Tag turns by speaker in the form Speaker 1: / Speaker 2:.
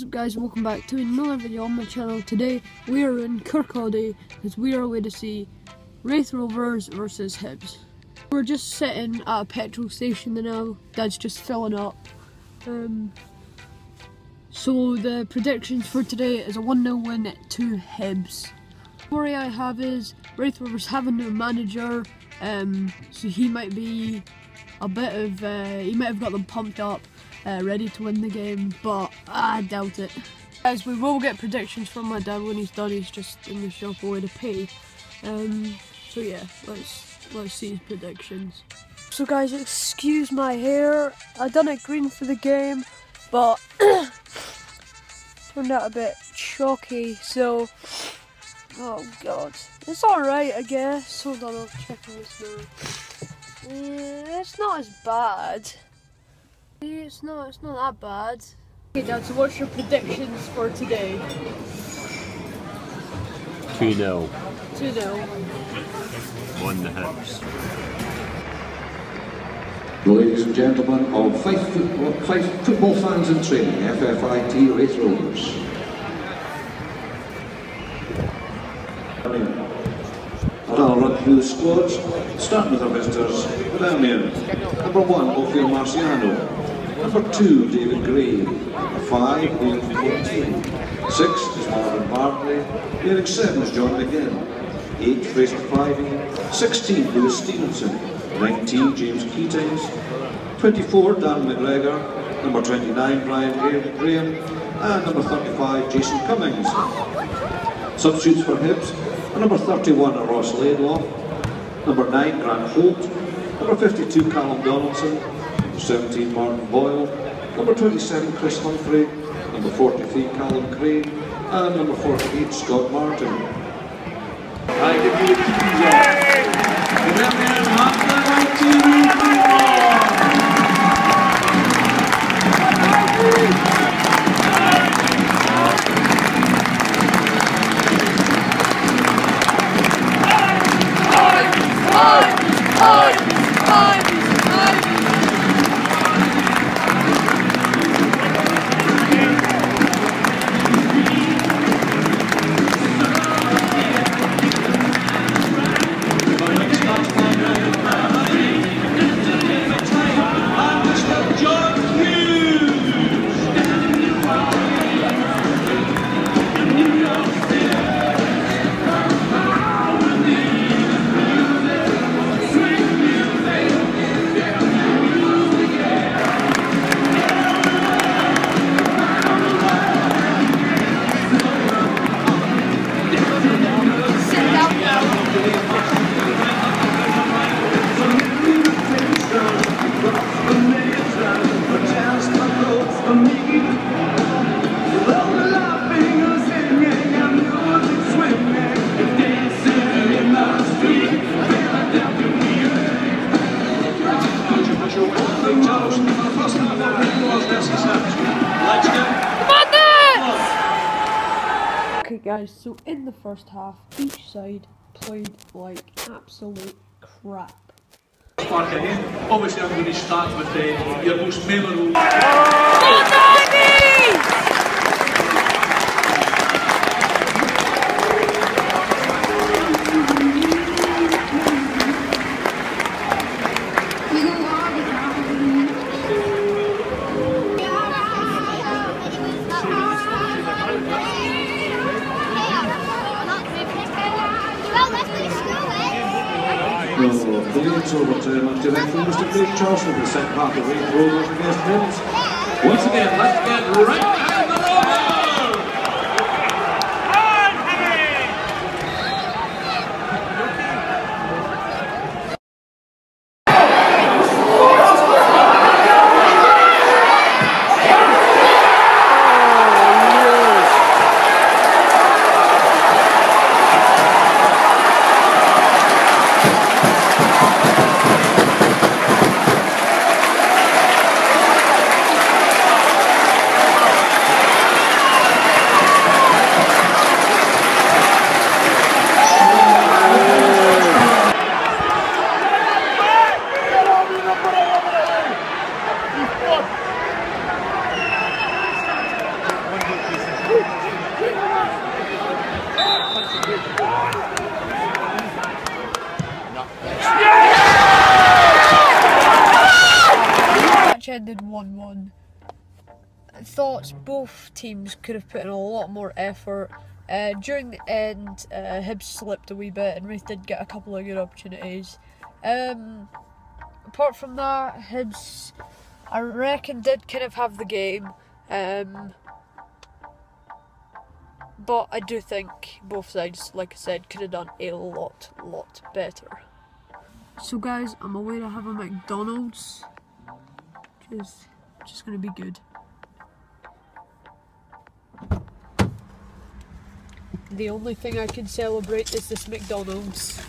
Speaker 1: What's up guys, welcome back to another video on my channel. Today we are in Kirkcaldy because we are away to see Raith Rovers versus Hibs. We're just sitting at a petrol station now, that's just filling up. Um, so the predictions for today is a 1-0 win to Hibs. The worry I have is Raith Rovers have a new manager, um, so he might be a bit of, uh, he might have got them pumped up uh, ready to win the game, but I doubt it. Guys, we will get predictions from my dad when he's done. He's just in the shop away to pay. Um, so yeah, let's let's see his predictions. So guys, excuse my hair. I done it green for the game, but turned out a bit chalky. So, oh god, it's all right, I guess. Hold on, I'll check this now. Uh, it's not as bad. It's not, it's not that bad. Okay Dad, so what's your predictions for today?
Speaker 2: 2 0.
Speaker 1: 2 0.
Speaker 2: 1 the Hibs.
Speaker 3: Ladies and gentlemen of Fife football, Fife football fans in training, FFIT Raith Rovers. And I'll run through the squads, starting with our visitors, Hibernian. Number one, Ofir Marciano. Number two, David. Number five, David 14. Six is Marvin Bartley. Wearing seven is John McGinn. Eight, Fraser Fyvie. Sixteen, Lewis Stevenson. 19, James Keatings. 24, Dan McGregor. Number 29, Brian Graham. And number 35, Jason Cummings. Substitutes for Hibs. Number 31, Ross Laidlaw. Number 9, Grant Holt. Number 52, Callum Donaldson. Number 17, Martin Boyle. Number 27, Chris Humphrey. Number 43, Callum Crane. And number 48, Scott Martin. I give you the keys off. The Hibernian right
Speaker 1: guys, so in the first half, each side played like absolute crap.
Speaker 4: Obviously, I'm going to start with uh, your most memorable.
Speaker 3: No, Blades over to Renfrew, Mr. Craig Charleston for the second half of Raith Rovers against Hibs.
Speaker 4: Once again, let's get right
Speaker 1: ended 1 1. Thoughts both teams could have put in a lot more effort. Uh, during the end, uh, Hibs slipped a wee bit and Raith did get a couple of good opportunities. Um, apart from that, Hibs, I reckon, did kind of have the game. Um, but I do think both sides, like I said, could have done a lot, lot better. So, guys, I'm away to have a McDonald's is just gonna be good. The only thing I can celebrate is this McDonald's.